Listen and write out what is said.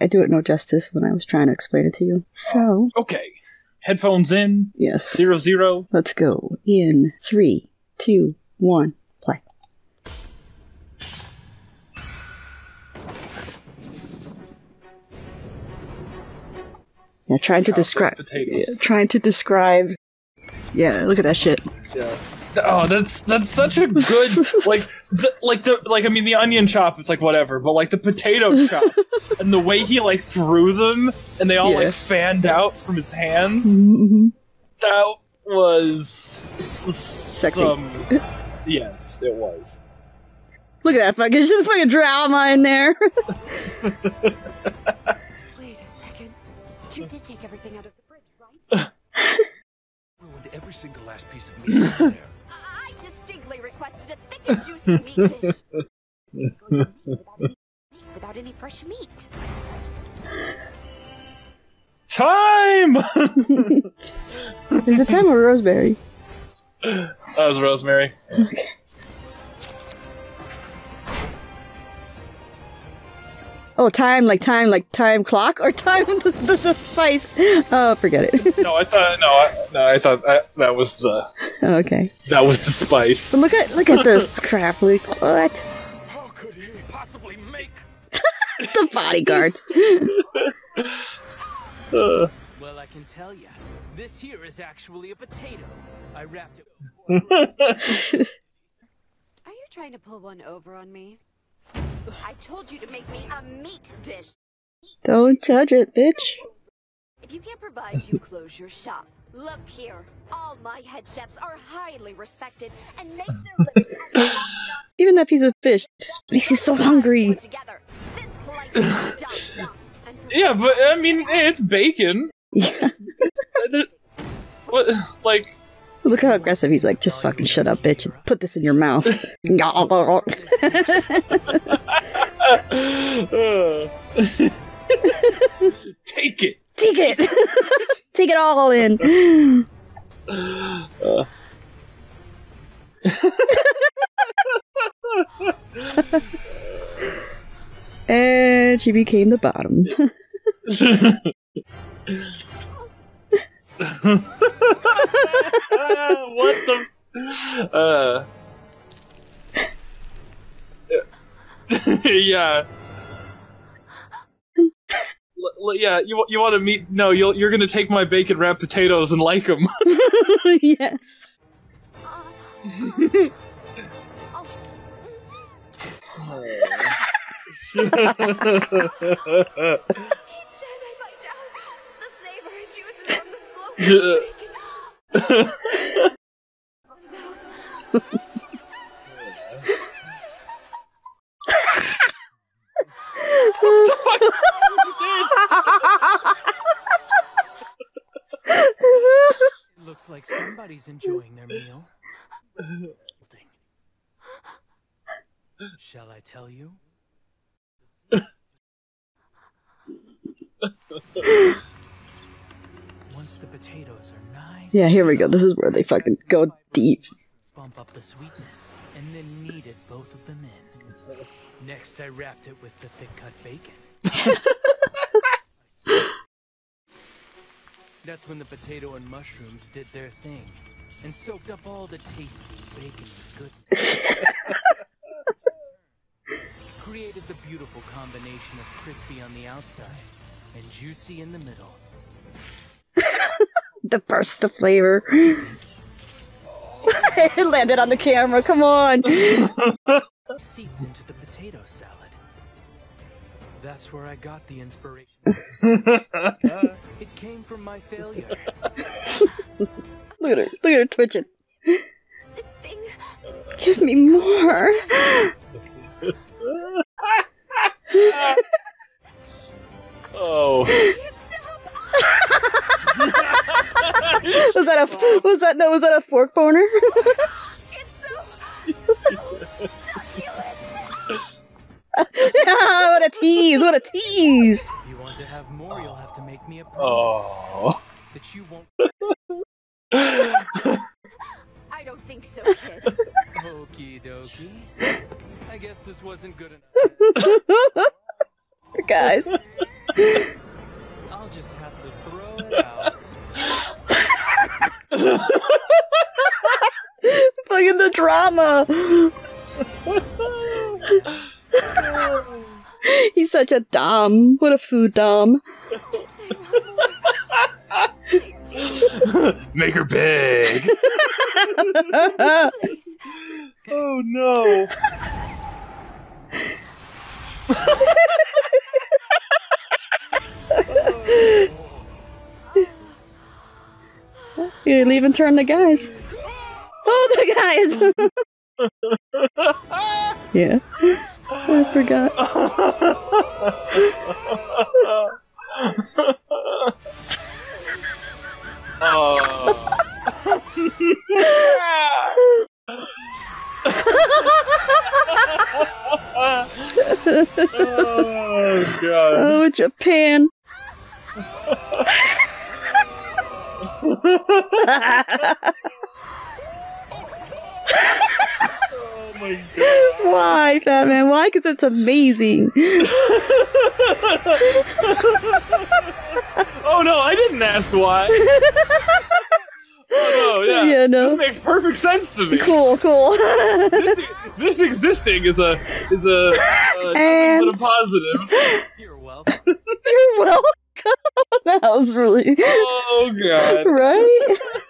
I do it no justice when I was trying to explain it to you. So, Okay. Headphones in. yes. Zero zero. Let's go. In three, two, one, play. Yeah, trying to describe. Yeah, trying to describe. Yeah, look at that shit. Oh, that's that's such a good like the, like the like I mean the onion chop it's like whatever, but like the potato chop and the way he like threw them and they all Yeah. like fanned out from his hands. Mm-hmm. That was sexy. Sexy. yes, it was. Look at that fucking, just fucking drama in there. Wait a second. You did take everything out of the fridge, right? Ruined every single last piece of meat in there. I distinctly requested a thick and juicy meat dish. without, any, fresh meat. Time. There's a time of Rosemary. that was Rosemary. Oh, time like time like time clock or thyme the, the, the spice. Oh, forget it. No, I thought no, I, no, I thought that, that was the okay, that was the spice. but look at look at this crap. Like what? How could he possibly make? The bodyguards. Uh, Well, I can tell you, this here is actually a potato. I wrapped it. Are you trying to pull one over on me? I told you to make me a meat dish. Don't judge it, bitch. If you can't provide, you close your shop. Look here. All my head chefs are highly respected and make their living Even that piece of fish makes you so hungry. put together. This place is done. done. And for yeah, but I mean it's bacon. Yeah. What like Look how aggressive he's like. Just fucking shut up, bitch. and Put this in your mouth. take it. Take it. Take it all in. Uh. and she became the bottom. what the? Uh. yeah. L- l- yeah, you you want to meet? No, you'll, you're gonna take my bacon wrapped potatoes and like them. yes. each time I bite down, the savory juices from the slow bacon. It looks like somebody's enjoying their meal. Shall I tell you? Once the potatoes are nice. Yeah, here we go. This is where they fucking go deep. Bump up the sweetness, and then kneaded both of them in. Next, I wrapped it with the thick cut bacon. That's when the potato and mushrooms did their thing and soaked up all the tasty bacon goodness. Created the beautiful combination of crispy on the outside and juicy in the middle. The burst of flavor. it landed on the camera. Come on. Seeped into the potato salad. That's where I got the inspiration. Uh, it came from my failure. Look at her. Look at her twitching. This thing Give me more. oh. Was that a was that no was that a fork boner? It's so yeah, what a tease! What a tease! If you want to have more, you'll have to make me a promise Oh. that you won't. I don't think so, kid. Okie dokie. I guess this wasn't good enough. Guys, I'll just have to throw it out. Look at the drama. He's such a dom. What a food dom. Make her big. Oh no. You leave and turn the guys. Oh, the guys. yeah. I forgot. God. Oh, Japan. Oh my god. Why, Fatman? Why? Because it's amazing. Oh no, I didn't ask why. Oh no, yeah. Yeah, no. This makes perfect sense to me. Cool, cool. This, this existing is a is a, a And- a positive. You're welcome. You're welcome. that was really Oh god. right.